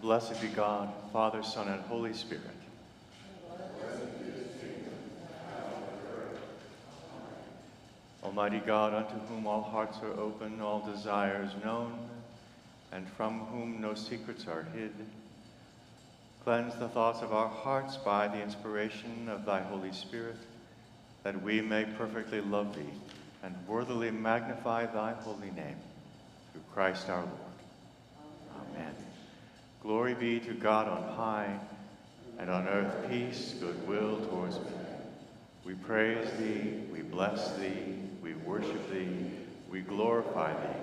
Blessed be God, Father, Son, and Holy Spirit. Almighty God, unto whom all hearts are open, all desires known, and from whom no secrets are hid, cleanse the thoughts of our hearts by the inspiration of thy Holy Spirit, that we may perfectly love thee and worthily magnify thy holy name. Through Christ our Lord. Glory be to God on high, and on earth peace, goodwill towards men. We praise thee, we bless thee, we worship thee, we glorify thee.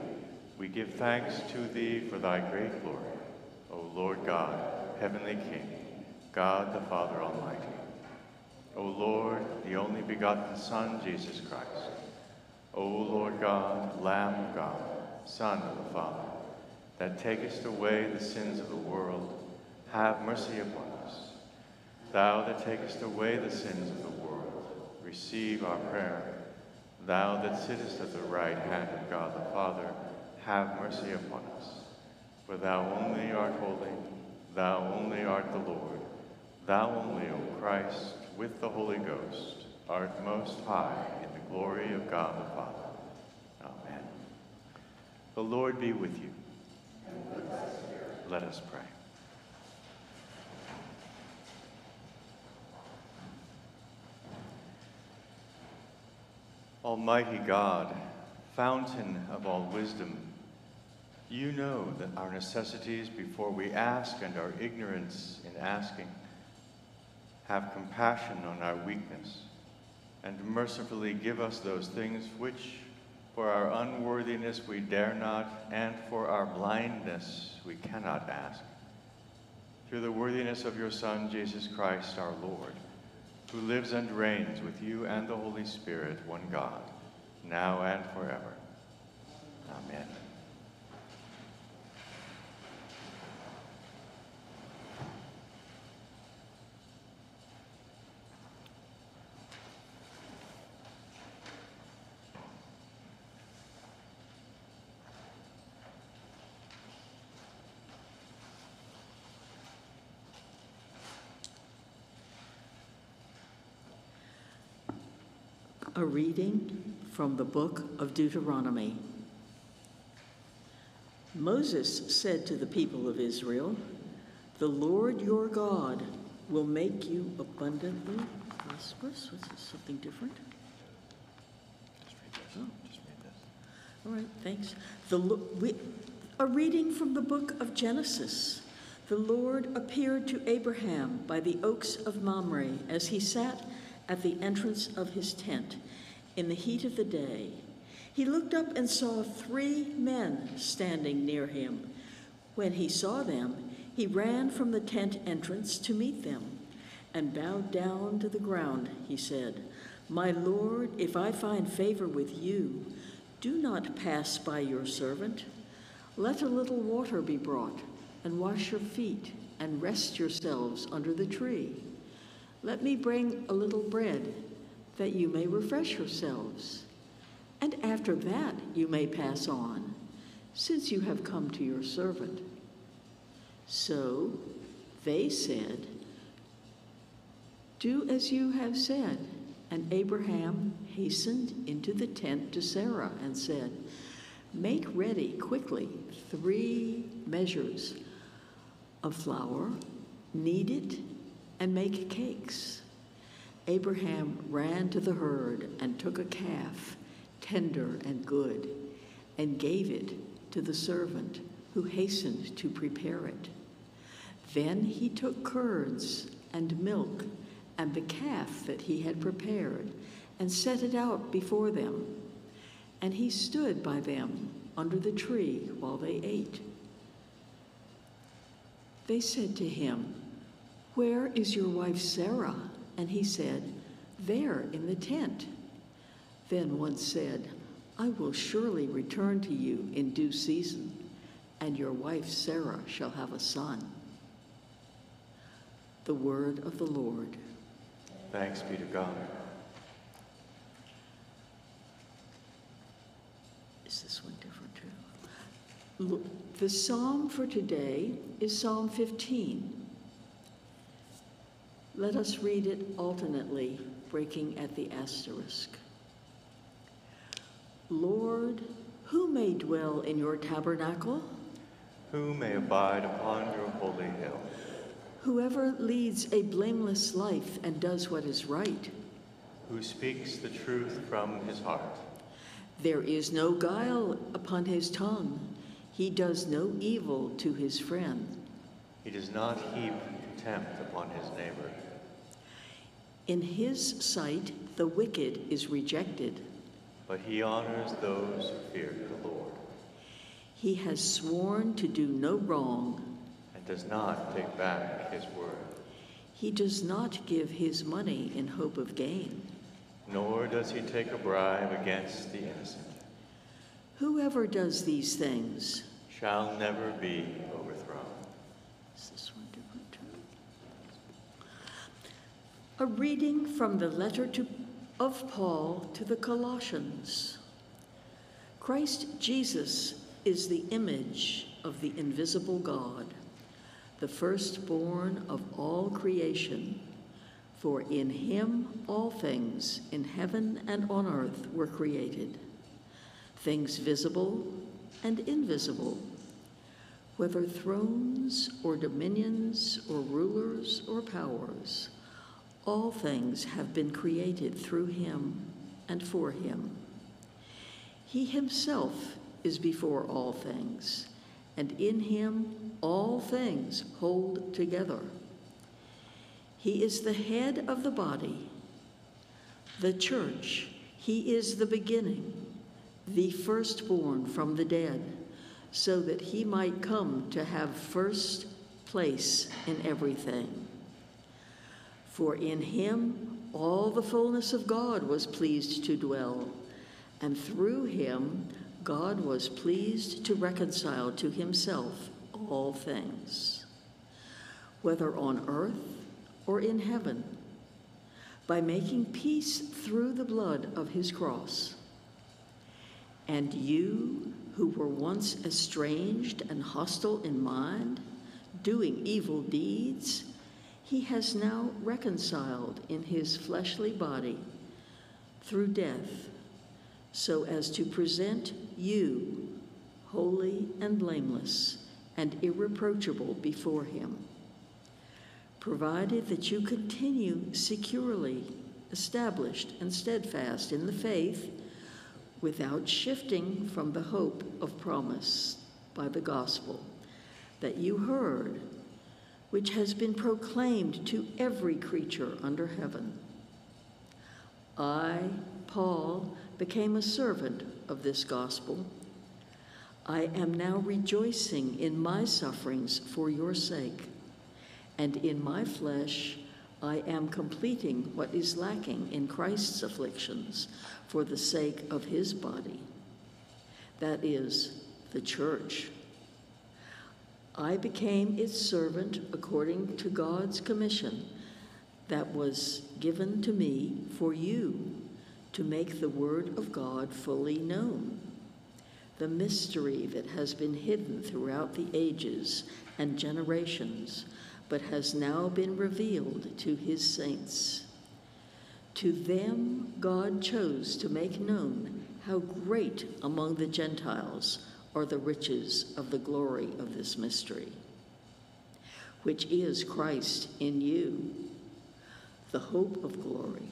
We give thanks to thee for thy great glory, O Lord God, heavenly King, God the Father Almighty. O Lord, the only begotten Son, Jesus Christ. O Lord God, Lamb of God, Son of the Father, that takest away the sins of the world, have mercy upon us. Thou that takest away the sins of the world, receive our prayer. Thou that sittest at the right hand of God the Father, have mercy upon us. For thou only art holy, thou only art the Lord, thou only, O Christ, with the Holy Ghost, art most high in the glory of God the Father. Amen. The Lord be with you. Let us pray. Almighty God, fountain of all wisdom, you know that our necessities before we ask and our ignorance in asking. Have compassion on our weakness and mercifully give us those things which, for our unworthiness, we dare not, and for our blindness, we cannot ask. Through the worthiness of your Son, Jesus Christ, our Lord, who lives and reigns with you and the Holy Spirit, one God, now and forever. Amen. A reading from the book of Deuteronomy. Moses said to the people of Israel, The Lord your God will make you abundantly prosperous. What's this, something different? Oh. All right, thanks. The, we, a reading from the book of Genesis. The Lord appeared to Abraham by the oaks of Mamre as he sat at the entrance of his tent in the heat of the day. He looked up and saw three men standing near him. When he saw them, he ran from the tent entrance to meet them and bowed down to the ground. He said, My Lord, if I find favor with you, do not pass by your servant. Let a little water be brought, and wash your feet, and rest yourselves under the tree. Let me bring a little bread, that you may refresh yourselves. And after that you may pass on, since you have come to your servant. So they said, Do as you have said. And Abraham hastened into the tent to Sarah and said, Make ready quickly three measures of flour, knead it, and make cakes. Abraham ran to the herd and took a calf, tender and good, and gave it to the servant who hastened to prepare it. Then he took curds and milk and the calf that he had prepared and set it out before them. And he stood by them under the tree while they ate. They said to him, Where is your wife Sarah? And he said, There in the tent. Then one said, I will surely return to you in due season, and your wife Sarah shall have a son. The word of the Lord. Thanks be to God. Is this one different too? The psalm for today is Psalm 15. Let us read it alternately, breaking at the asterisk. Lord, who may dwell in your tabernacle? Who may abide upon your holy hill? Whoever leads a blameless life and does what is right. Who speaks the truth from his heart? There is no guile upon his tongue. He does no evil to his friend. He does not heap contempt upon his neighbor. In his sight, the wicked is rejected. But he honors those who fear the Lord He has sworn to do no wrong. and does not take back his word, He does not give his money in hope of gain. nor does he take a bribe against the innocent. Whoever does these things, Shall never be overthrown. Is this one different too? A reading from the letter to, of Paul to the Colossians. Christ Jesus is the image of the invisible God, the firstborn of all creation. For in him all things in heaven and on earth were created, things visible and invisible, whether thrones or dominions or rulers or powers, all things have been created through him and for him. He himself is before all things, and in him all things hold together. He is the head of the body, the church. He is the beginning, the firstborn from the dead, so that he might come to have first place in everything. For in him all the fullness of God was pleased to dwell, and through him God was pleased to reconcile to himself all things, whether on earth or in heaven, by making peace through the blood of his cross. And you, who were once estranged and hostile in mind, doing evil deeds, he has now reconciled in his fleshly body through death, so as to present you holy and blameless and irreproachable before him, provided that you continue securely established and steadfast in the faith without shifting from the hope of promise by the gospel that you heard, which has been proclaimed to every creature under heaven. I, Paul, became a servant of this gospel. I am now rejoicing in my sufferings for your sake, and in my flesh I am completing what is lacking in Christ's afflictions for the sake of his body, that is, the church. I became its servant according to God's commission that was given to me for you to make the Word of God fully known, the mystery that has been hidden throughout the ages and generations, but has now been revealed to his saints. To them God chose to make known how great among the Gentiles are the riches of the glory of this mystery, which is Christ in you, the hope of glory.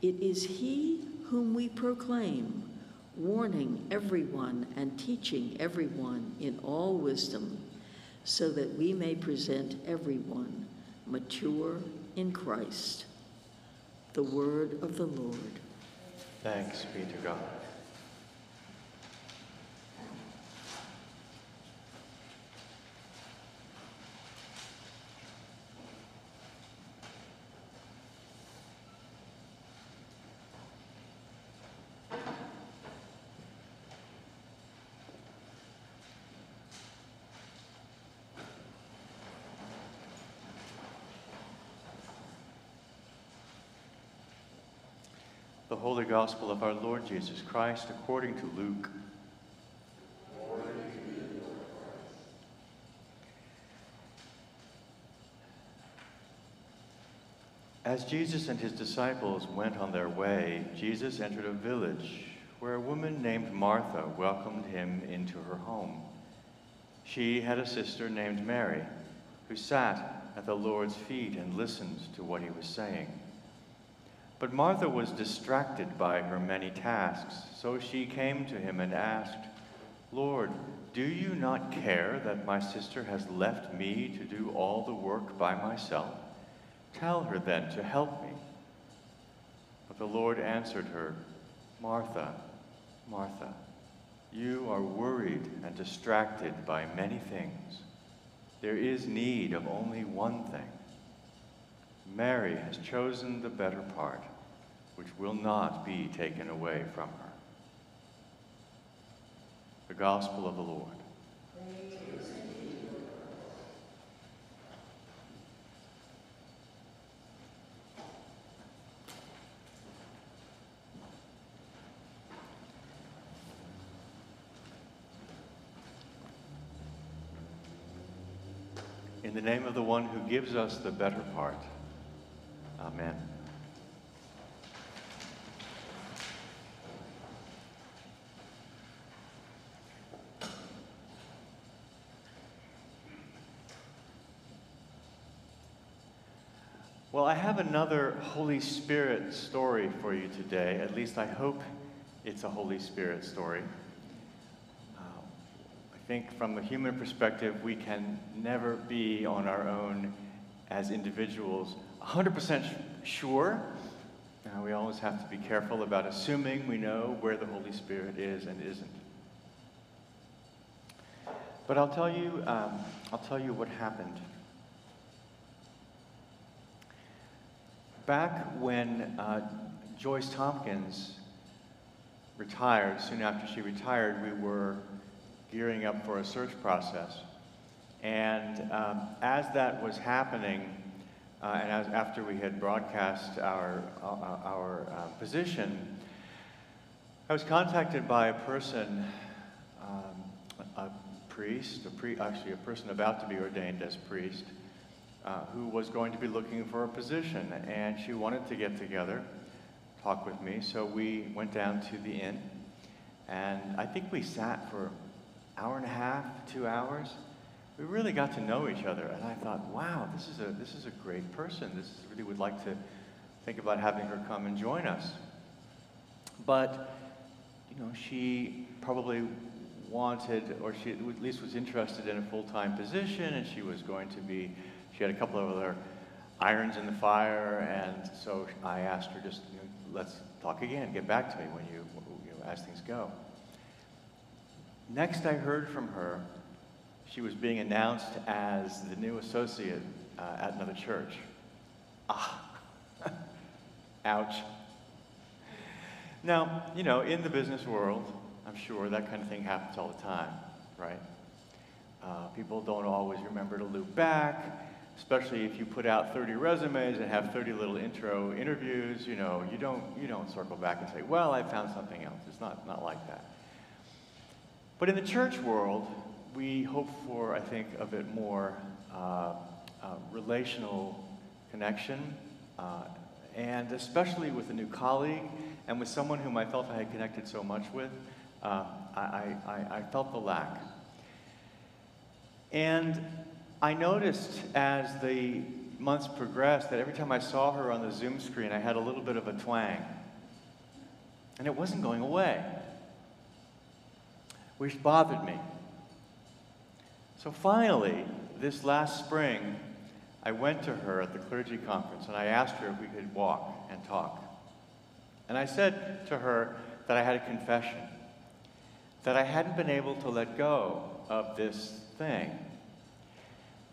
It is he whom we proclaim, warning everyone and teaching everyone in all wisdom, so that we may present everyone mature in Christ. The word of the Lord. Thanks be to God. The Holy Gospel of our Lord Jesus Christ according to Luke. As Jesus and his disciples went on their way, Jesus entered a village where a woman named Martha welcomed him into her home. She had a sister named Mary who sat at the Lord's feet and listened to what he was saying. But Martha was distracted by her many tasks, so she came to him and asked, Lord, do you not care that my sister has left me to do all the work by myself? Tell her then to help me. But the Lord answered her, Martha, Martha, you are worried and distracted by many things. There is need of only one thing. Mary has chosen the better part, which will not be taken away from her. The Gospel of the Lord. In the name of the one who gives us the better part. Amen. Well, I have another Holy Spirit story for you today. At least I hope it's a Holy Spirit story. Uh, I think from the human perspective, we can never be on our own as individuals 100% sure. Uh, we always have to be careful about assuming we know where the Holy Spirit is and isn't. But I'll tell you, um, I'll tell you what happened. Back when uh, Joyce Tompkins retired, soon after she retired, we were gearing up for a search process. And um, as that was happening, uh, and as, after we had broadcast our, uh, our uh, position, I was contacted by a person, um, a priest, a pre- actually a person about to be ordained as priest, uh, who was going to be looking for a position. And she wanted to get together, talk with me. So we went down to the inn. And I think we sat for an hour and a half, two hours we really got to know each other. And I thought, wow, this is a, this is a great person. This is, really would like to think about having her come and join us. But, you know, she probably wanted, or she at least was interested in a full-time position, and she was going to be, she had a couple of other irons in the fire, and so I asked her just, you know, let's talk again, get back to me when you, you know, as things go. Next I heard from her she was being announced as the new associate uh, at another church. Ah, ouch. Now, you know, in the business world, I'm sure that kind of thing happens all the time, right? Uh, people don't always remember to loop back, especially if you put out 30 resumes and have 30 little intro interviews. You know, you don't you don't circle back and say, "Well, I found something else." It's not not like that. But in the church world, we hope for, I think, a bit more uh, uh, relational connection, uh, and especially with a new colleague and with someone whom I felt I had connected so much with, uh, I, I, I felt the lack. And I noticed as the months progressed that every time I saw her on the Zoom screen, I had a little bit of a twang. And it wasn't going away, which bothered me. So finally, this last spring, I went to her at the clergy conference and I asked her if we could walk and talk. And I said to her that I had a confession, that I hadn't been able to let go of this thing,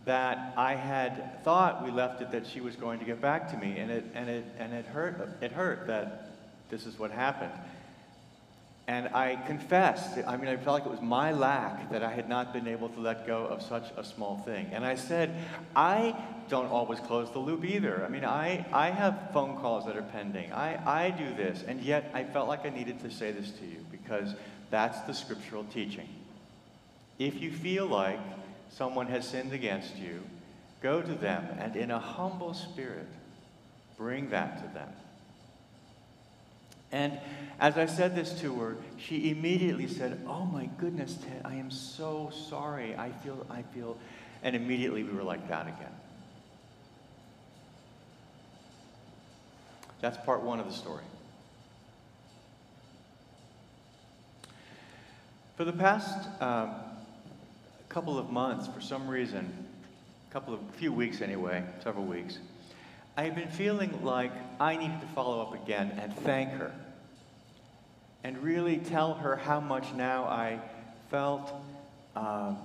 that I had thought we left it that she was going to get back to me, and it, and it, and it, hurt, it hurt that this is what happened. And I confessed, I mean, I felt like it was my lack that I had not been able to let go of such a small thing. And I said, I don't always close the loop either. I mean, I, I have phone calls that are pending. I, I do this. And yet I felt like I needed to say this to you because that's the scriptural teaching. If you feel like someone has sinned against you, go to them and in a humble spirit bring that to them. And as I said this to her, she immediately said, Oh my goodness, Ted, I am so sorry. I feel, I feel. And immediately we were like that again. That's part one of the story. For the past um, couple of months, for some reason, a couple of few weeks anyway, several weeks, I've been feeling like I needed to follow up again and thank her. And really tell her how much now I felt um,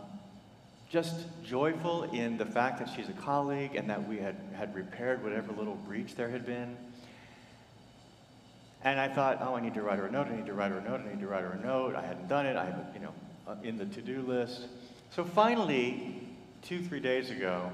just joyful in the fact that she's a colleague and that we had, had repaired whatever little breach there had been. And I thought, oh, I need to write her a note, I need to write her a note, I need to write her a note. I hadn't done it, I have you know, uh, in the to-do list. So finally, two, three days ago,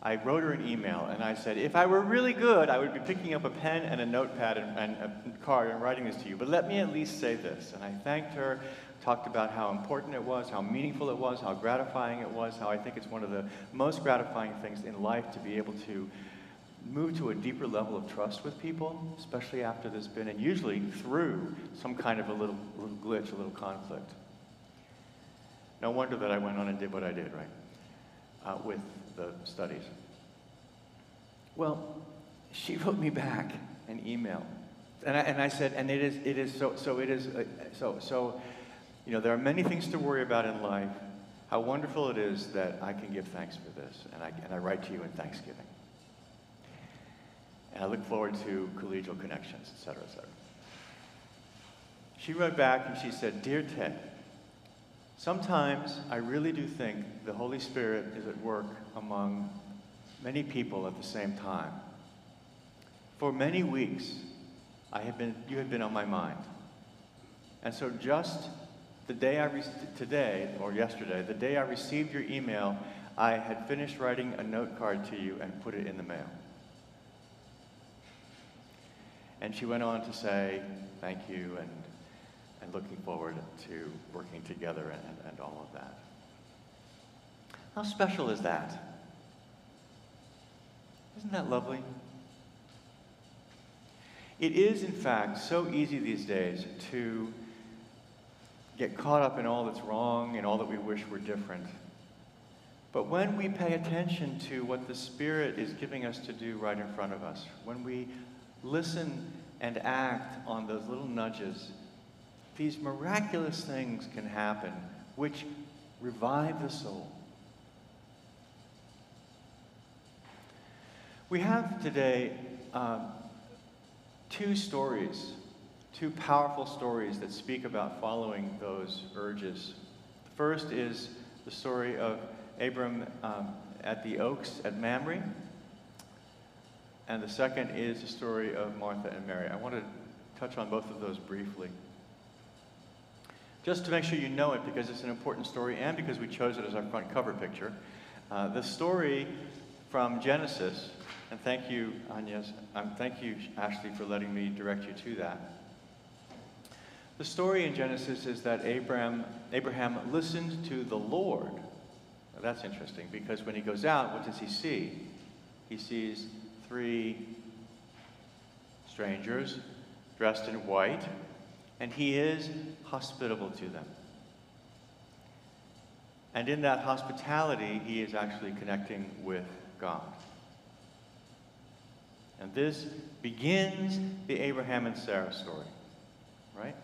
I wrote her an email and I said, if I were really good, I would be picking up a pen and a notepad and, and a card and writing this to you. But let me at least say this. And I thanked her, talked about how important it was, how meaningful it was, how gratifying it was, how I think it's one of the most gratifying things in life to be able to move to a deeper level of trust with people, especially after there's been, and usually through some kind of a little, little glitch, a little conflict. No wonder that I went on and did what I did, right? Uh, with the studies. Well, she wrote me back an email. And I, and I said, and it is, it is so, so it is, uh, so, so, you know, there are many things to worry about in life. How wonderful it is that I can give thanks for this. And I, and I write to you in thanksgiving. And I look forward to collegial connections, et cetera, et cetera. She wrote back and she said, Dear Ted, sometimes I really do think the Holy Spirit is at work among many people at the same time. For many weeks, I have been, you have been on my mind. And so just the day I, re- today, or yesterday, the day I received your email, I had finished writing a note card to you and put it in the mail. And she went on to say, thank you, and, and looking forward to working together and, and all of that. How special is that? Isn't that lovely? It is, in fact, so easy these days to get caught up in all that's wrong and all that we wish were different. But when we pay attention to what the Spirit is giving us to do right in front of us, when we listen and act on those little nudges, these miraculous things can happen which revive the soul. We have today um, two stories, two powerful stories that speak about following those urges. The first is the story of Abram um, at the Oaks at Mamre, and the second is the story of Martha and Mary. I want to touch on both of those briefly. Just to make sure you know it, because it's an important story and because we chose it as our front cover picture. Uh, the story from Genesis, and thank you, Agnes, um, thank you, Ashley, for letting me direct you to that. The story in Genesis is that Abraham, Abraham listened to the Lord. Now that's interesting because when he goes out, what does he see? He sees three strangers dressed in white, and he is hospitable to them. And in that hospitality, he is actually connecting with God. And this begins the Abraham and Sarah story, right?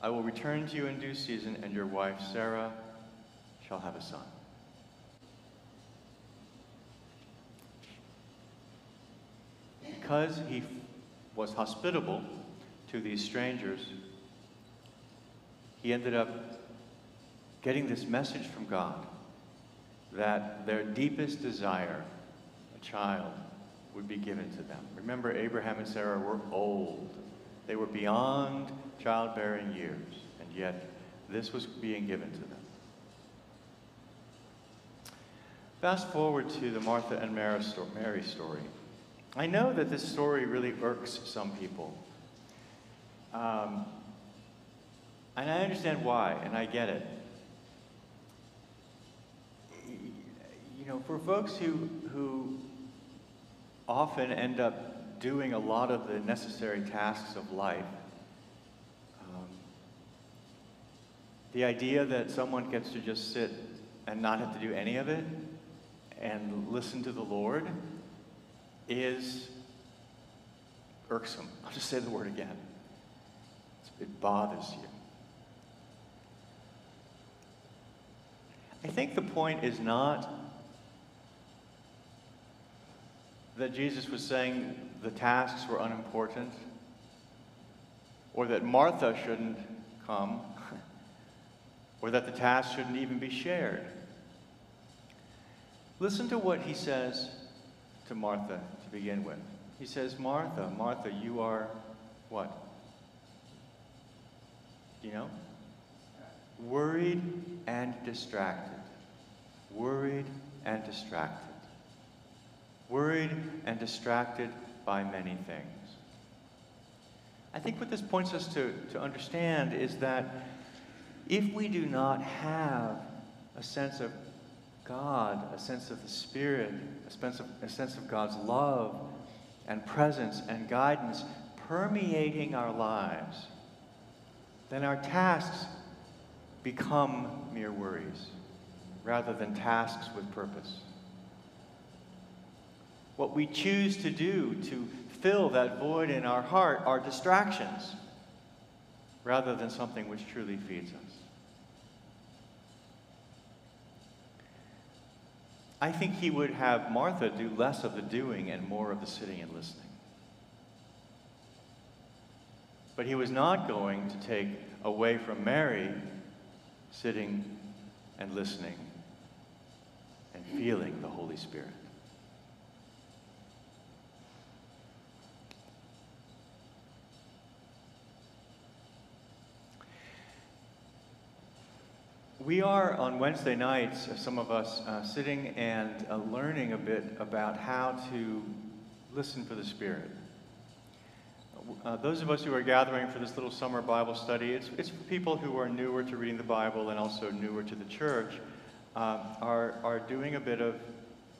I will return to you in due season, and your wife Sarah shall have a son. because he was hospitable to these strangers, he ended up getting this message from God that their deepest desire, a child, would be given to them. Remember, Abraham and Sarah were old. They were beyond childbearing years, and yet this was being given to them. Fast forward to the Martha and Mary story. I know that this story really irks some people. Um, and I understand why, and I get it. You know, for folks who, who often end up doing a lot of the necessary tasks of life. Um, the idea that someone gets to just sit and not have to do any of it and listen to the Lord is irksome. I'll just say the word again. It bothers you. I think the point is not that Jesus was saying the tasks were unimportant or that Martha shouldn't come or that the tasks shouldn't even be shared. Listen to what he says to Martha to begin with. He says, Martha, Martha, you are what? You know? Worried and distracted. Worried and distracted. Worried and distracted by many things. I think what this points us to, to understand is that if we do not have a sense of God, a sense of the Spirit, a sense of, a sense of God's love and presence and guidance permeating our lives, then our tasks become mere worries rather than tasks with purpose. What we choose to do to fill that void in our heart are distractions rather than something which truly feeds us. I think he would have Martha do less of the doing and more of the sitting and listening. But he was not going to take away from Mary sitting and listening and feeling the Holy Spirit. We are on Wednesday nights, uh, some of us, uh, sitting and uh, learning a bit about how to listen for the Spirit. Uh, those of us who are gathering for this little summer Bible study, it's, it's for people who are newer to reading the Bible and also newer to the church, um, are, are doing a bit of,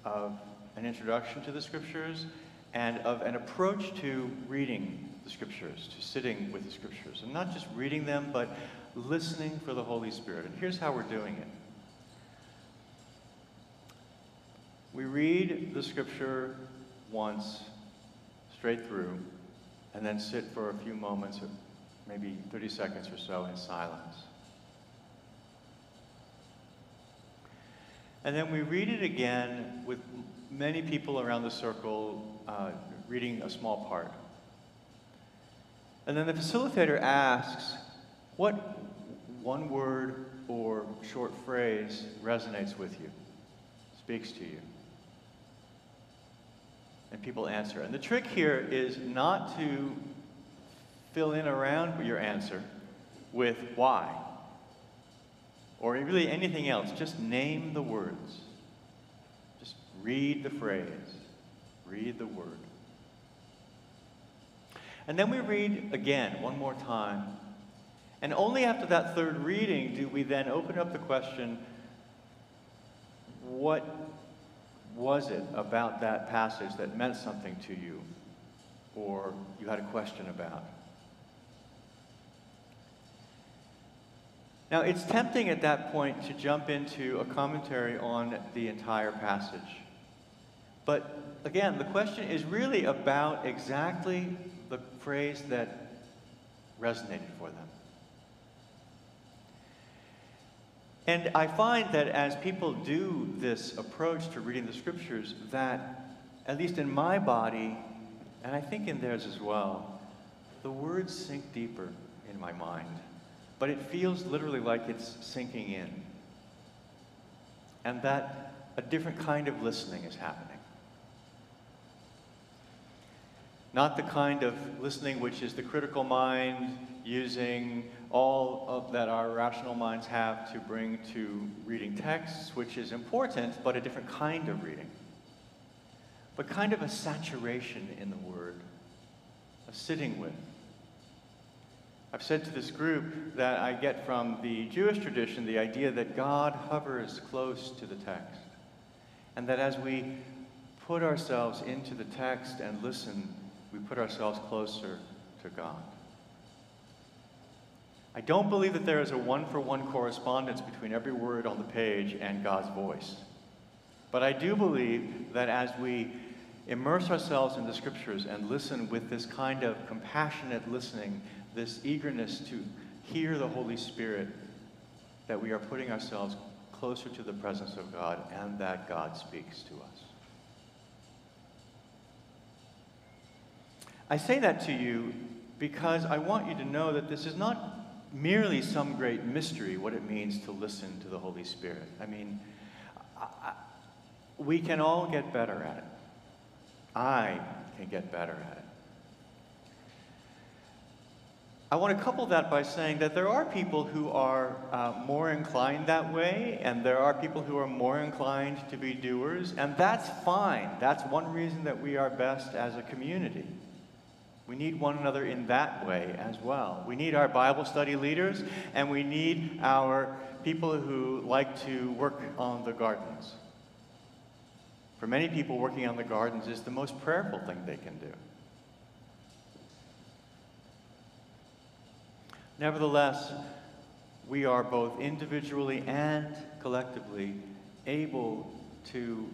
of an introduction to the Scriptures and of an approach to reading the Scriptures, to sitting with the Scriptures. And not just reading them, but listening for the Holy Spirit. And here's how we're doing it we read the scripture once, straight through, and then sit for a few moments, maybe 30 seconds or so, in silence. And then we read it again with many people around the circle uh, reading a small part. And then the facilitator asks, What one word or short phrase resonates with you, speaks to you. And people answer. And the trick here is not to fill in around your answer with why or really anything else. Just name the words. Just read the phrase, read the word. And then we read again, one more time, and only after that third reading do we then open up the question what was it about that passage that meant something to you or you had a question about? Now, it's tempting at that point to jump into a commentary on the entire passage. But again, the question is really about exactly the phrase that resonated for them. And I find that as people do this approach to reading the scriptures, that, at least in my body, and I think in theirs as well, the words sink deeper in my mind. But it feels literally like it's sinking in. And that a different kind of listening is happening. Not the kind of listening which is the critical mind using all of that our rational minds have to bring to reading texts, which is important, but a different kind of reading. But kind of a saturation in the word, a sitting with. I've said to this group that I get from the Jewish tradition the idea that God hovers close to the text. And that as we put ourselves into the text and listen, we put ourselves closer to God. I don't believe that there is a one for one correspondence between every word on the page and God's voice. But I do believe that as we immerse ourselves in the scriptures and listen with this kind of compassionate listening, this eagerness to hear the Holy Spirit, that we are putting ourselves closer to the presence of God and that God speaks to us. I say that to you because I want you to know that this is not merely some great mystery what it means to listen to the Holy Spirit. I mean, I, we can all get better at it. I can get better at it. I want to couple that by saying that there are people who are uh, more inclined that way, and there are people who are more inclined to be doers, and that's fine. That's one reason that we are best as a community. We need one another in that way as well. We need our Bible study leaders, and we need our people who like to work on the gardens. For many people, working on the gardens is the most prayerful thing they can do. Nevertheless, we are both individually and collectively able to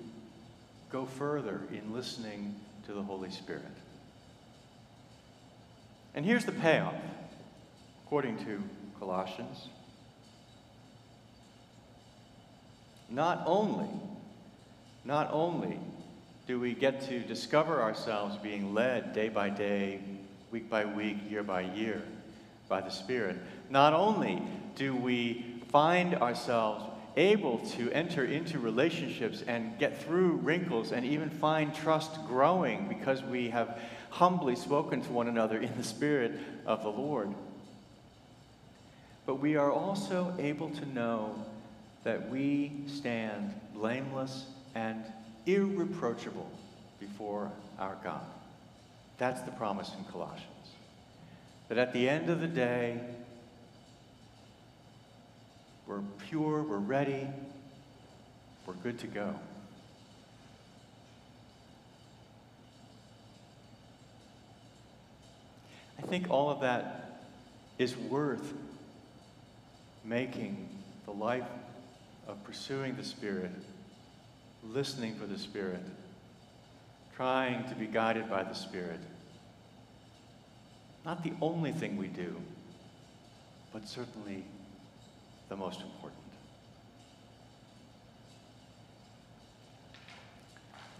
go further in listening to the Holy Spirit. And here's the payoff, according to Colossians. Not only, not only do we get to discover ourselves being led day by day, week by week, year by year by the Spirit, not only do we find ourselves able to enter into relationships and get through wrinkles and even find trust growing because we have humbly spoken to one another in the Spirit of the Lord. But we are also able to know that we stand blameless and irreproachable before our God. That's the promise in Colossians. That at the end of the day, we're pure, we're ready, we're good to go. I think all of that is worth making the life of pursuing the Spirit, listening for the Spirit, trying to be guided by the Spirit. Not the only thing we do, but certainly the most important.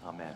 Amen.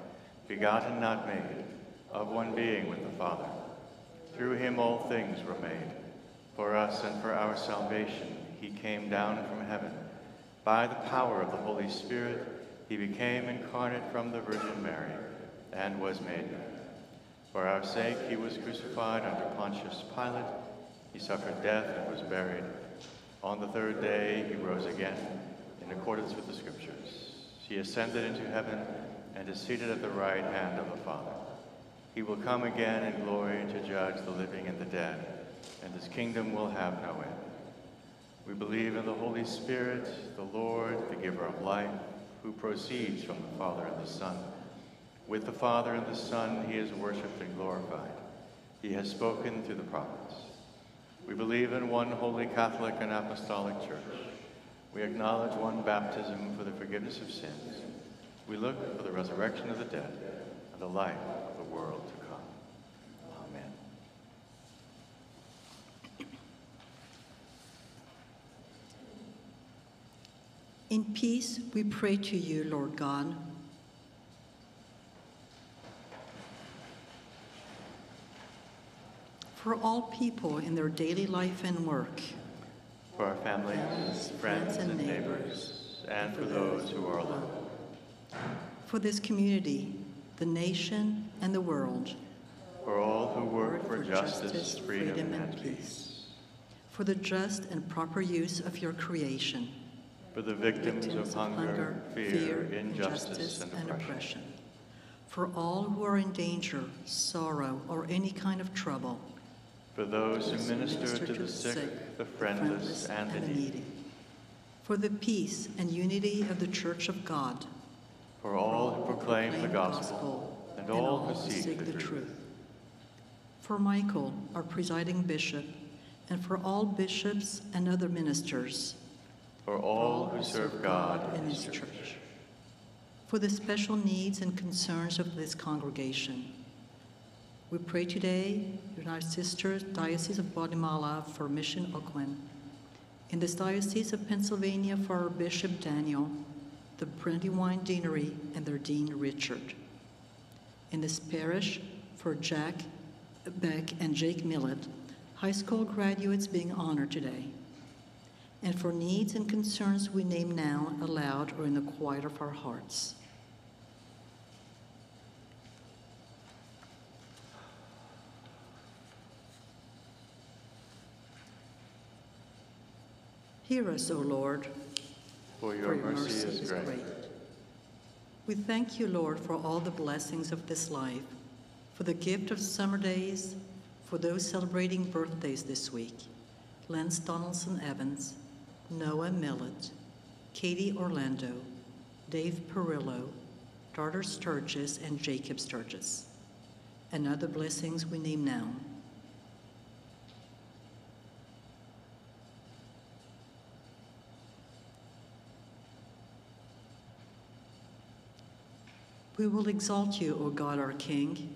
begotten, not made, of one being with the Father. Through him all things were made. For us and for our salvation, he came down from heaven. By the power of the Holy Spirit, he became incarnate from the Virgin Mary and was made man. For our sake, he was crucified under Pontius Pilate. He suffered death and was buried. On the third day, he rose again in accordance with the Scriptures. He ascended into heaven and is seated at the right hand of the Father. He will come again in glory to judge the living and the dead, and his kingdom will have no end. We believe in the Holy Spirit, the Lord, the giver of life, who proceeds from the Father and the Son. With the Father and the Son, he is worshiped and glorified. He has spoken through the prophets. We believe in one holy Catholic and Apostolic Church. We acknowledge one baptism for the forgiveness of sins. We look for the resurrection of the dead and the life of the world to come. Amen. In peace, we pray to you, Lord God. For all people in their daily life and work, For our families, friends, and neighbors, and for those who are alone. For this community, the nation, and the world, For all who work for justice, freedom, and peace. for the just and proper use of your creation, For the victims of hunger, fear, injustice, and oppression. for all who are in danger, sorrow, or any kind of trouble, For those who minister to the sick, the friendless, and the needy. for the peace and unity of the Church of God, For all who proclaim the gospel, and all who seek the truth. For Michael, our presiding bishop, and for all bishops and other ministers, For all who serve God in his church. For the special needs and concerns of this congregation. We pray today in our sister Diocese of Guatemala for Mission Oakland, in this Diocese of Pennsylvania for our Bishop Daniel, the Brandywine Deanery and their Dean Richard. In this parish for Jack Beck and Jake Millett, high school graduates being honored today. And for needs and concerns we name now aloud or in the quiet of our hearts. Hear us, O Lord, For your for mercy is great. We thank you, Lord, for all the blessings of this life, for the gift of summer days, for those celebrating birthdays this week Lance Donaldson Evans, Noah Millett, Katie Orlando, Dave Perillo, Darter Sturgis, and Jacob Sturgis, and other blessings we name now. We will exalt you, O God our King,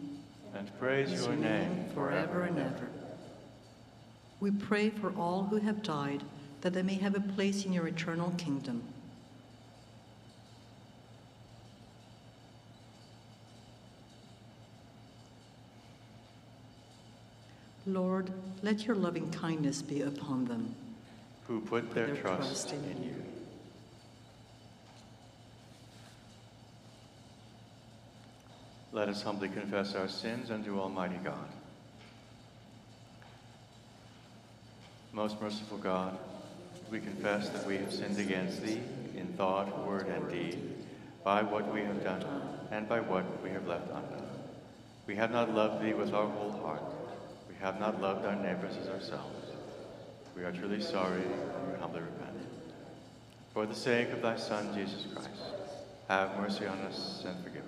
And praise Praise your name forever and ever. We pray for all who have died, that they may have a place in your eternal kingdom. Lord, let your loving kindness be upon them. Who put their their trust trust in in you. Let us humbly confess our sins unto Almighty God. Most merciful God, we confess that we have sinned against Thee in thought, word, and deed, by what we have done and by what we have left undone. We have not loved Thee with our whole heart. We have not loved our neighbors as ourselves. We are truly sorry and we humbly repent. For the sake of Thy Son, Jesus Christ, have mercy on us and forgive us,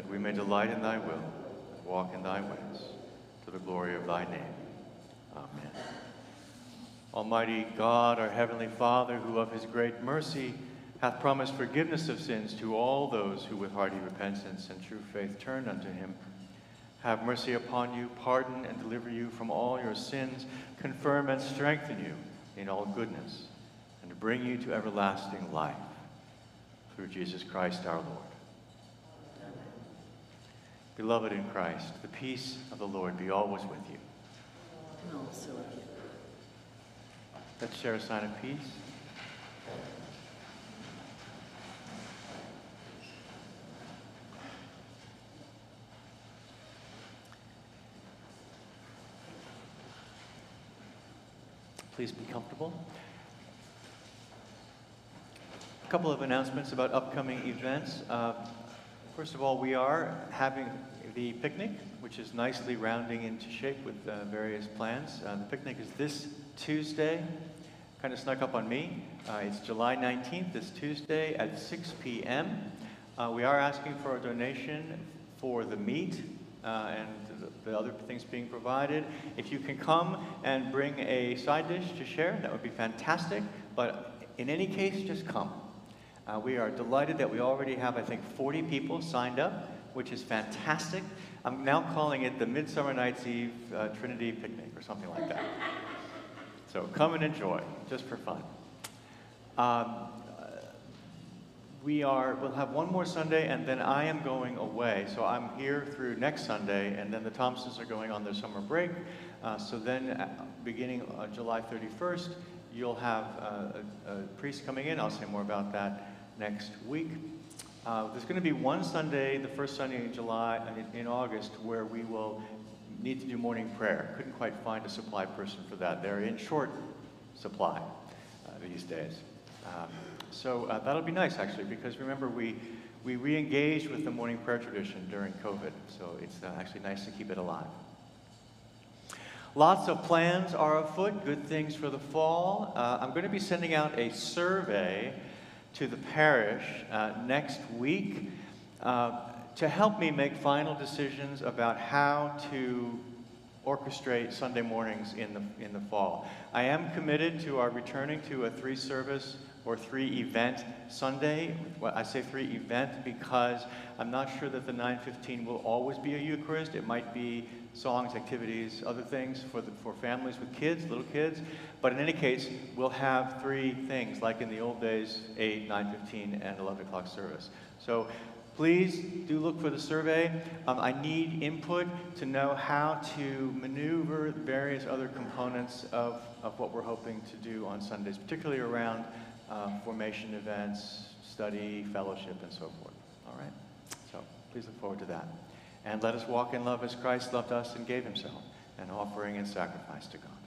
that we may delight in Thy will and walk in Thy ways, to the glory of Thy name. Amen. Almighty God, our heavenly Father, who of his great mercy hath promised forgiveness of sins to all those who with hearty repentance and true faith turn unto him, have mercy upon you, pardon and deliver you from all your sins, confirm and strengthen you in all goodness, and bring you to everlasting life. Through Jesus Christ our Lord. Beloved in Christ, the peace of the Lord be always with you. And also of you. Let's share a sign of peace. Please be comfortable. A couple of announcements about upcoming events. Uh, First of all, we are having the picnic, which is nicely rounding into shape with uh, various plans. Uh, the picnic is this Tuesday, kind of snuck up on me. Uh, it's July 19th, this Tuesday at 6 p.m. Uh, we are asking for a donation for the meat uh, and the other things being provided. If you can come and bring a side dish to share, that would be fantastic. But in any case, just come. Uh, we are delighted that we already have, I think, 40 people signed up, which is fantastic. I'm now calling it the Midsummer Night's Eve uh, Trinity Picnic or something like that. So come and enjoy, just for fun. Um, we are, we'll have one more Sunday, and then I am going away. So I'm here through next Sunday, and then the Thompsons are going on their summer break. Uh, so then, uh, beginning uh, July 31st, you'll have uh, a, a, priest coming in. I'll say more about that next week. Uh, there's going to be one Sunday, the first Sunday in July, uh, in, in August, where we will need to do morning prayer. Couldn't quite find a supply person for that. They're in short supply these days. Um, so uh, that'll be nice, actually, because remember, we, we re engaged with the morning prayer tradition during COVID, so it's uh, actually nice to keep it alive. Lots of plans are afoot, good things for the fall. Uh, I'm going to be sending out a survey to the parish uh, next week uh, to help me make final decisions about how to orchestrate Sunday mornings in the, in the fall. I am committed to our returning to a three service or three event Sunday. Well, I say three event because I'm not sure that the 915 will always be a Eucharist. It might be songs, activities, other things for, the, for families with kids, little kids. But in any case, we'll have three things, like in the old days, 8, 915, and 11 o'clock service. So please do look for the survey. Um, I need input to know how to maneuver various other components of, of what we're hoping to do on Sundays, particularly around um, formation events, study, fellowship, and so forth. All right? So please look forward to that. And let us walk in love as Christ loved us and gave himself, an offering and sacrifice to God.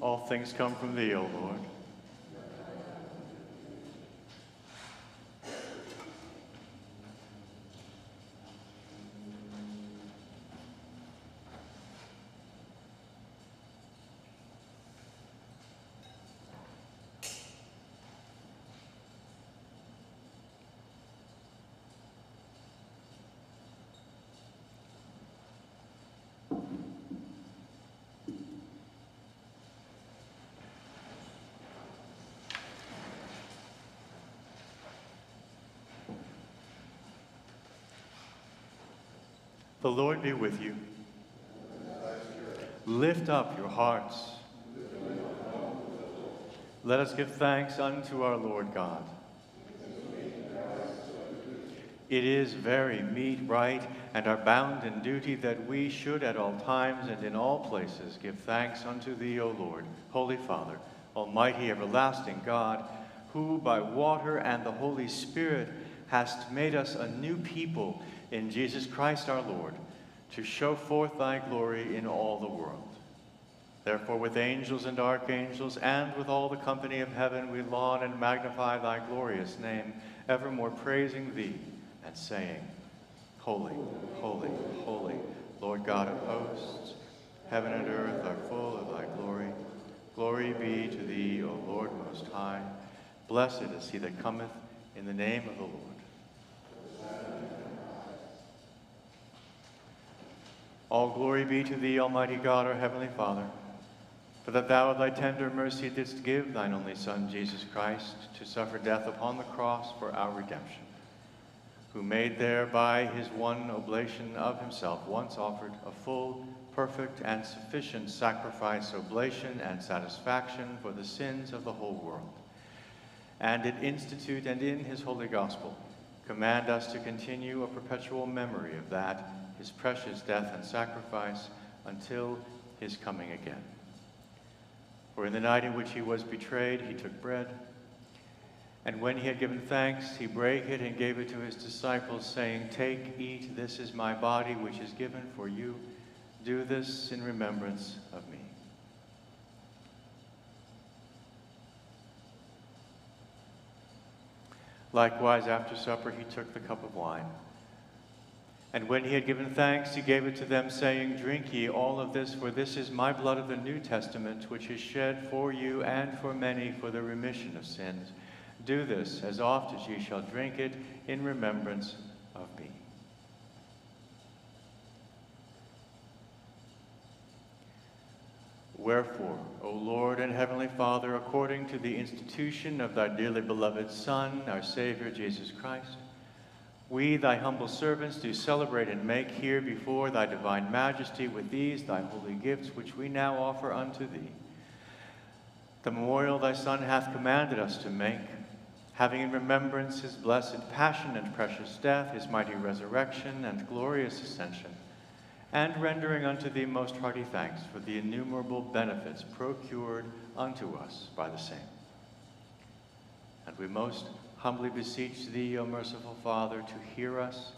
All things come from thee, O Lord. The Lord be with you. Lift up your hearts. Let us give thanks unto our Lord God. It is very meet, right, and our bounden duty that we should at all times and in all places give thanks unto thee, O Lord, Holy Father, Almighty everlasting God, who by water and the Holy Spirit hast made us a new people in Jesus Christ our Lord, to show forth thy glory in all the world. Therefore, with angels and archangels, and with all the company of heaven, we laud and magnify thy glorious name, evermore praising thee and saying, Holy, holy, holy, Lord God of hosts, Heaven and earth are full of thy glory. Glory be to thee, O Lord Most High. Blessed is he that cometh in the name of the Lord. All glory be to thee, Almighty God, our heavenly Father, for that thou of thy tender mercy didst give thine only Son, Jesus Christ, to suffer death upon the cross for our redemption, who made thereby his one oblation of himself, once offered a full, perfect, and sufficient sacrifice, oblation, and satisfaction for the sins of the whole world. And did institute and in his holy gospel command us to continue a perpetual memory of that his precious death and sacrifice until his coming again. For in the night in which he was betrayed, he took bread, and when he had given thanks, he brake it and gave it to his disciples, saying, Take, eat, this is my body, which is given for you. Do this in remembrance of me. Likewise, after supper, he took the cup of wine. And when he had given thanks, he gave it to them, saying, Drink ye all of this, for this is my blood of the New Testament, which is shed for you and for many for the remission of sins. Do this as oft as ye shall drink it in remembrance of me. Wherefore, O Lord and Heavenly Father, according to the institution of thy dearly beloved Son, our Savior Jesus Christ, we, thy humble servants, do celebrate and make here before thy divine majesty with these thy holy gifts, which we now offer unto thee. The memorial thy Son hath commanded us to make, having in remembrance his blessed passion and precious death, his mighty resurrection and glorious ascension, and rendering unto thee most hearty thanks for the innumerable benefits procured unto us by the same. And we most humbly beseech thee, O merciful Father, to hear us,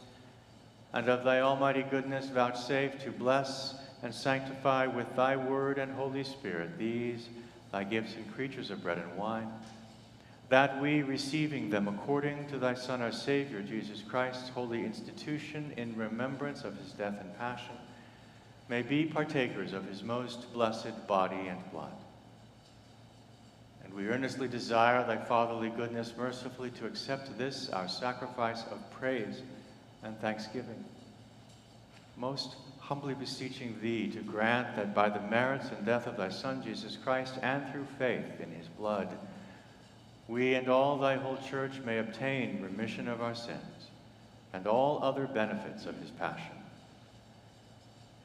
and of thy almighty goodness vouchsafe to bless and sanctify with thy word and Holy Spirit these thy gifts and creatures of bread and wine, that we, receiving them according to thy Son, our Savior, Jesus Christ's holy institution, in remembrance of his death and passion, may be partakers of his most blessed body and blood. And we earnestly desire thy fatherly goodness mercifully to accept this, our sacrifice of praise and thanksgiving. Most humbly beseeching thee to grant that by the merits and death of thy Son, Jesus Christ, and through faith in his blood, we and all thy whole church may obtain remission of our sins and all other benefits of his passion.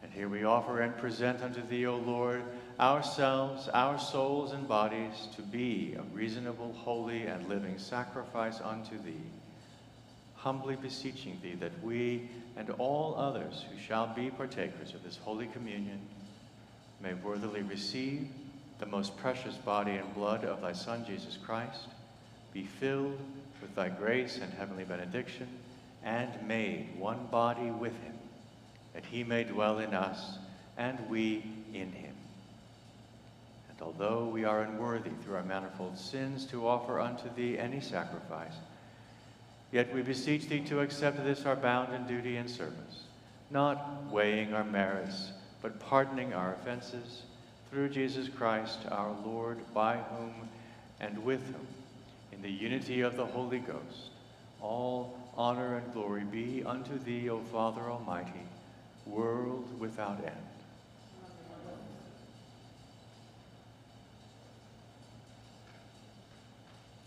And here we offer and present unto thee, O Lord, ourselves, our souls and bodies to be a reasonable, holy, and living sacrifice unto thee, humbly beseeching thee that we and all others who shall be partakers of this holy communion may worthily receive the most precious body and blood of thy Son, Jesus Christ, be filled with thy grace and heavenly benediction, and made one body with him, that he may dwell in us and we in him. And although we are unworthy through our manifold sins to offer unto thee any sacrifice, yet we beseech thee to accept this our bounden duty and service, not weighing our merits, but pardoning our offenses through Jesus Christ our Lord, by whom and with whom, in the unity of the Holy Ghost, all honor and glory be unto thee, O Father Almighty, world without end.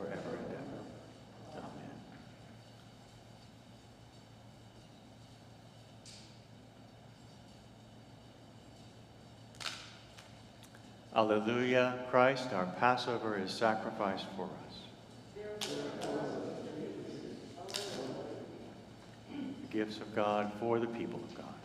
Forever and ever. Amen. Alleluia, Christ, our Passover, is sacrificed for us. The gifts of God for the people of God.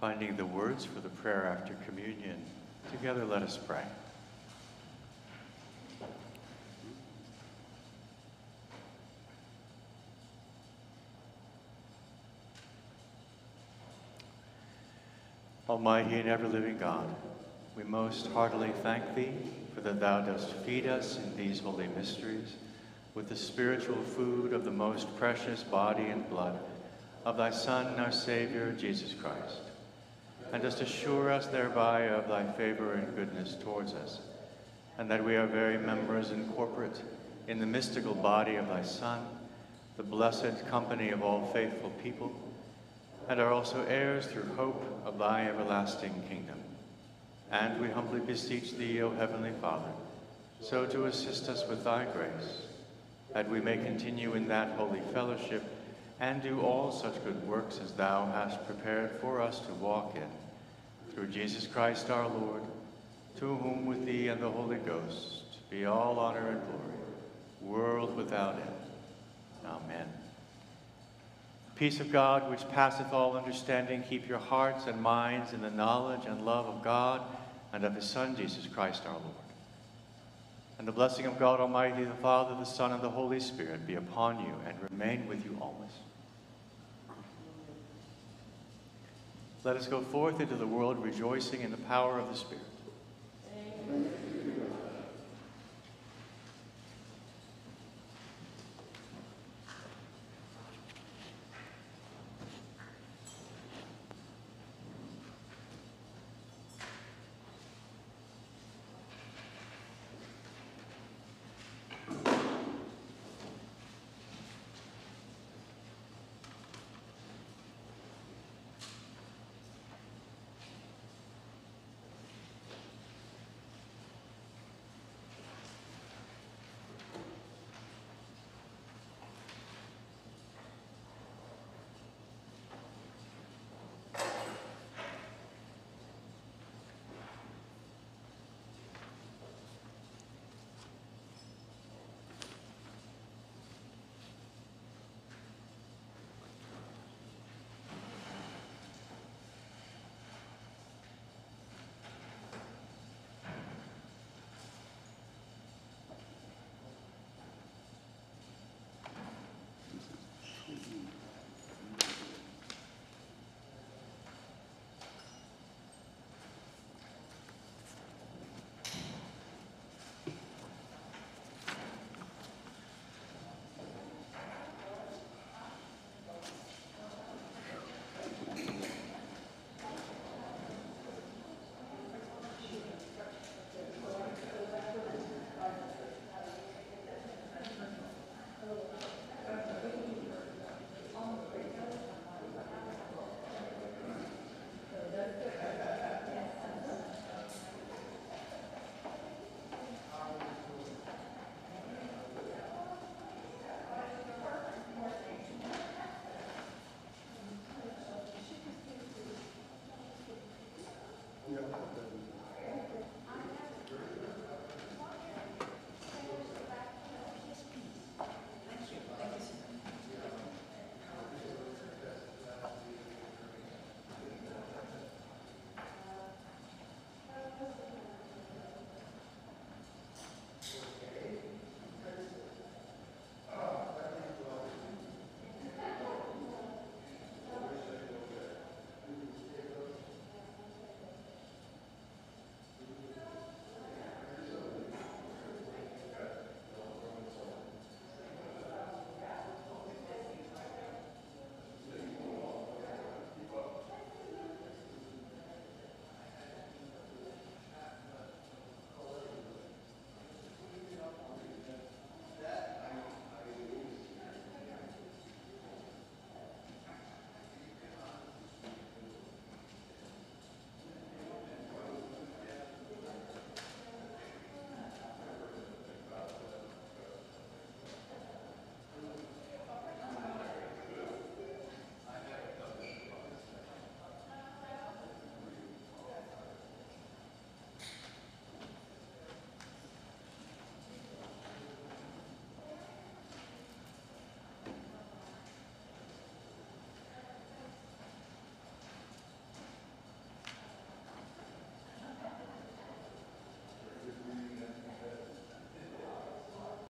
Finding the words for the prayer after communion, together let us pray. Almighty and ever living God, we most heartily thank Thee for that Thou dost feed us in these holy mysteries with the spiritual food of the most precious body and blood of Thy Son, our Savior, Jesus Christ, and dost assure us thereby of Thy favor and goodness towards us, and that we are very members and corporate in the mystical body of Thy Son, the blessed company of all faithful people, and are also heirs through hope of thy everlasting kingdom. And we humbly beseech thee, O Heavenly Father, so to assist us with thy grace, that we may continue in that holy fellowship and do all such good works as thou hast prepared for us to walk in. Through Jesus Christ our Lord, to whom with thee and the Holy Ghost be all honor and glory, world without end. Amen. Peace of God, which passeth all understanding, keep your hearts and minds in the knowledge and love of God and of his Son, Jesus Christ our Lord. And the blessing of God Almighty, the Father, the Son, and the Holy Spirit be upon you and remain with you always. Let us go forth into the world rejoicing in the power of the Spirit.